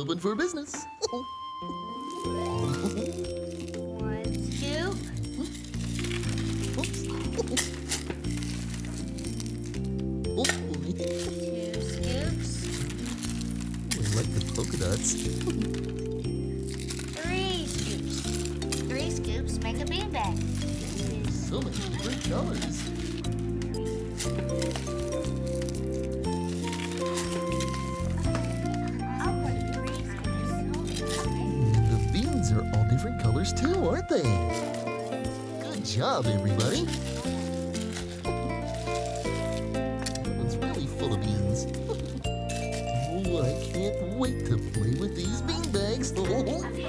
Open for business. One scoop. Oops. Two scoops. I like the polka dots. Three scoops. Three scoops make a beanbag. So many different colors. Different colors too, aren't they? Good job, everybody. One's really full of beans. oh, I can't wait to play with these bean bags.